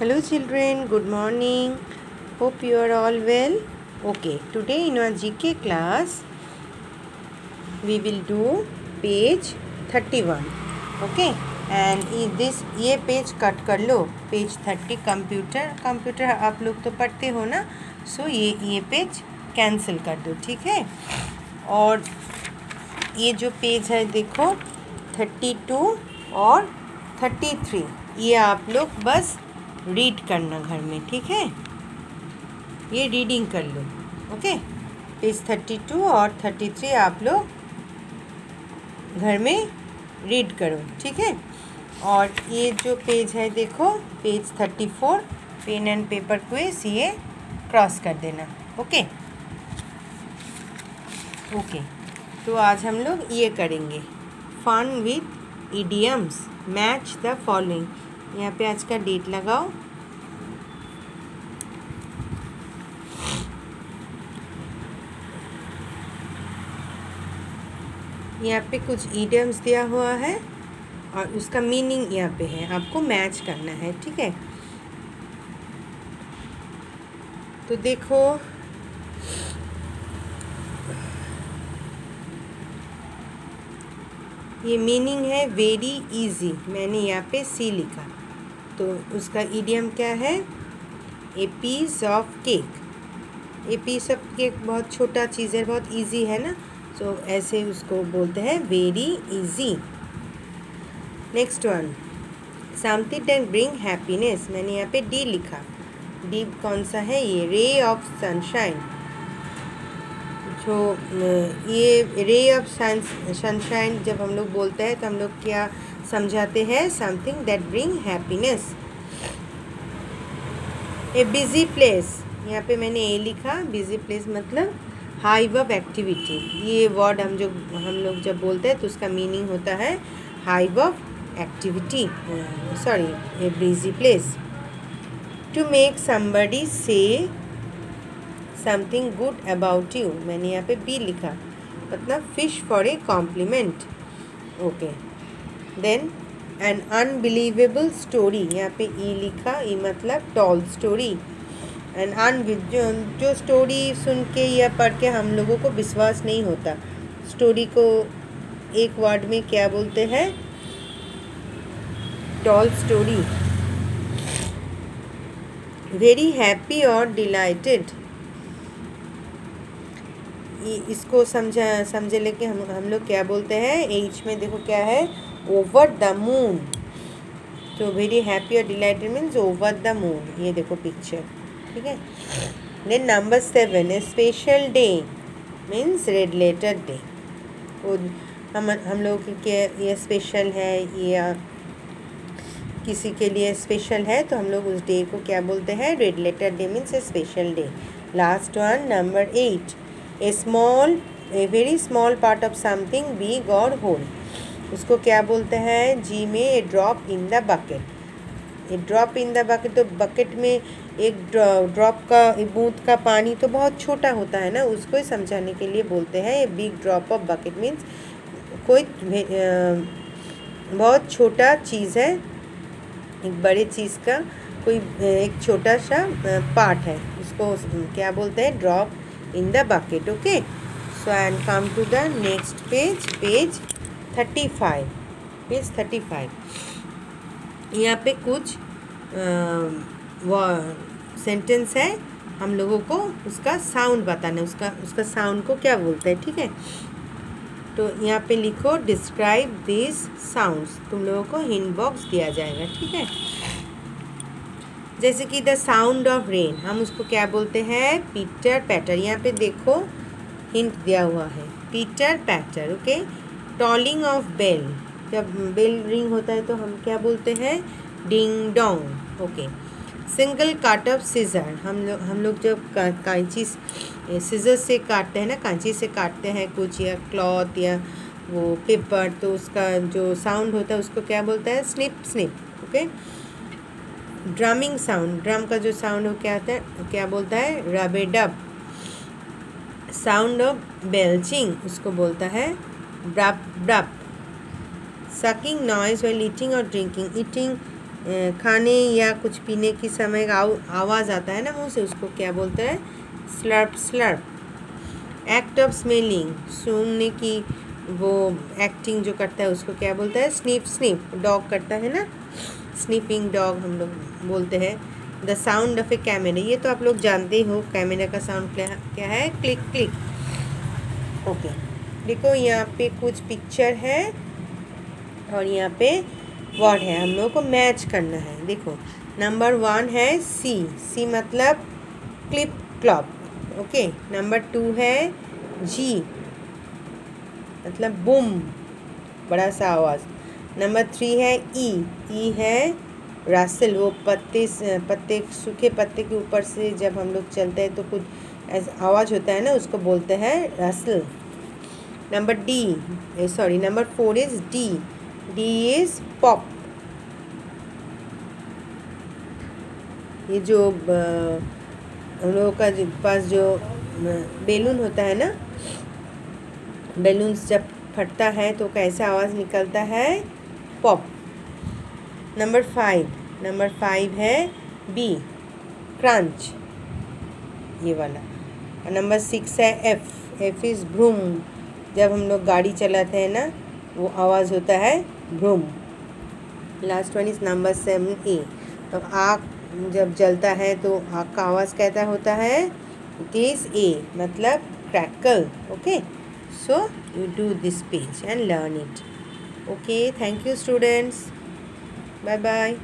Hello children good morning hope you are all well okay today in our GK class we will do page thirty one okay and this ये page cut कर लो page thirty computer computer आप लोग तो पढ़ते हो ना? सो so, ये ये पेज कैंसिल कर दो ठीक है? और ये जो पेज है देखो थर्टी टू और थर्टी थ्री ये आप लोग बस रीड करना घर में, ठीक है? ये रीडिंग कर लो ओके पेज थर्टी टू और थर्टी थ्री आप लोग घर में रीड करो, ठीक है? और ये जो पेज है, देखो page thirty four pen and paper Quess ये क्रॉस कर देना ओके ओके तो आज हम लोग ये करेंगे। Fun with idioms match the following यहाँ पे आज का डेट लगाओ। यहाँ पे कुछ ईडियम्स दिया हुआ है और उसका मीनिंग यहाँ पे है। आपको मैच करना है, ठीक है? तो देखो, ये मीनिंग है वेरी इजी मैंने यहाँ पे सी लिखा। तो उसका इडियम क्या है? A piece of cake a piece of cake बहुत छोटा चीज़ है बहुत इजी है ना? तो ऐसे उसको बोलते हैं very easy next one something than bring happiness मैंने यहाँ पे डी लिखा। डी कौन सा है ये? रे ऑफ़ सनशाइन जो ये रे ऑफ़ सनशाइन जब हम लोग बोलते हैं तो हम लोग क्या समझाते हैं? Something that bring happiness a busy place यहाँ पे मैंने ए लिखा बिज़ी प्लेस मतलब हाई ऑफ़ एक्टिविटी ये वर्ड हम जो, हम लोग जब बोलते हैं तो उसका मीनिंग होता है high of activity sorry a busy place to make somebody say something good about you मैंने यहाँ पे बी लिखा। मतलब fish for a compliment okay then an unbelievable story यहाँ पे ई लिखा। ई मतलब टॉल स्टोरी एंड अन जो जो स्टोरी सुन के या पढ़ के हम लोगों को विश्वास नहीं होता। स्टोरी को एक वर्ड में क्या बोलते हैं? टॉल स्टोरी वेरी हैप्पी और डिलाइटेड इसको समझा, समझे लेके हम हम लोग क्या बोलते हैं एच में देखो क्या है ओवर द मून तो वेरी हैप्पी और delighted means over the moon ये देखो पिक्चर ठीक है? Then number seven special day means red lettered day वो हम हम लोग के ये स्पेशल है, या किसी के लिए स्पेशल है तो हम लोग उस डे को क्या बोलते हैं red letter day means a special day last one number eight a small a very small part of something big और होल उसको क्या बोलते हैं? जी में a drop in the bucket a drop in the bucket तो bucket में एक drop का बूंद का पानी तो बहुत छोटा होता है ना? उसको ही समझाने के लिए बोलते हैं a big drop of bucket means कोई बहुत छोटा चीज़ है, एक बड़े चीज़ का कोई एक छोटा सा पार्ट है। उसको क्या बोलते हैं? Drop bucket okay so and come to the next page page thirty five page thirty five यहाँ पे कुछ सेंटेंस है, हम लोगों को उसका साउंड बताना है। उसका उसका साउंड को क्या बोलते हैं, ठीक है? तो यहाँ पे लिखो डिस्क्राइब दिस साउंड्स तुम लोगों को हिंट बॉक्स दिया जाएगा, ठीक है? जैसे कि द साउंड ऑफ़ रेन हम उसको क्या बोलते हैं? पीटर पैटर यहाँ पे देखो हिंट दिया हुआ है। Peter patter okay tolling of bell जब बेल रिंग होता है तो हम क्या बोलते हैं? Ding dong okay single cut of scissor हम लोग हम लोग जब कांची सीजर से काटते हैं ना, कांची से काटते हैं कुछ, या क्लॉथ या वो पेपर तो उसका जो साउंड होता है, उसको क्या बोलता है? Snip snip okay drumming sound drum का जो साउंड हो, क्या आता है? क्या बोलता है? रबे डब साउंड ऑफ़ बेल्चिंग उसको बोलता है। Burp burp sucking noise while eating और ड्रिंकिंग ईटिंग खाने या कुछ पीने की समय का आवाज़ आता है ना मुँह से, उसको क्या बोलता है? Slurp slurp act of smelling सूंघने की वो एक्टिंग जो करता है, उसको क्या बोलता है? स्निप स्निप डॉग करता है ना? स्नीपिंग डॉग हम लोग बोलते हैं। The sound of a camera ये तो आप लोग जानते हो कैमरा का साउंड क्या क्या है? क्लिक क्लिक ओके देखो, यहाँ पे कुछ पिक्चर है और यहाँ पे वर्ड है। हम लोग को मैच करना है। देखो नंबर वन है सी सी मतलब clip clop okay number two है जी मतलब बुम बड़ा सा आवाज़। नंबर थ्री है ई। ई है रासल वो पत्ते पत्ते, सूखे पत्ते के ऊपर से जब हम लोग चलते हैं तो कुछ ऐसा, आवाज़ होता है ना, उसको बोलते हैं rustle number D sorry, number four is D. D is pop. ये जो हम लोगों का पास जो बेलून होता है ना बेलून जब फटता है तो कैसा आवाज़ निकलता है? Pop. Number five. Number five है बी, क्रंच। ये वाला। और नंबर सिक्स है एफ़। एफ़ इज़ भ्रूम जब हम लोग गाड़ी चलाते हैं ना, वो आवाज़ होता है vroom last one is number seven A. तो आँख जब जलता है तो आग का आवाज़ कहता होता है? इट इज़ ए मतलब crackle okay so you do this page and learn it okay thank you students. Bye bye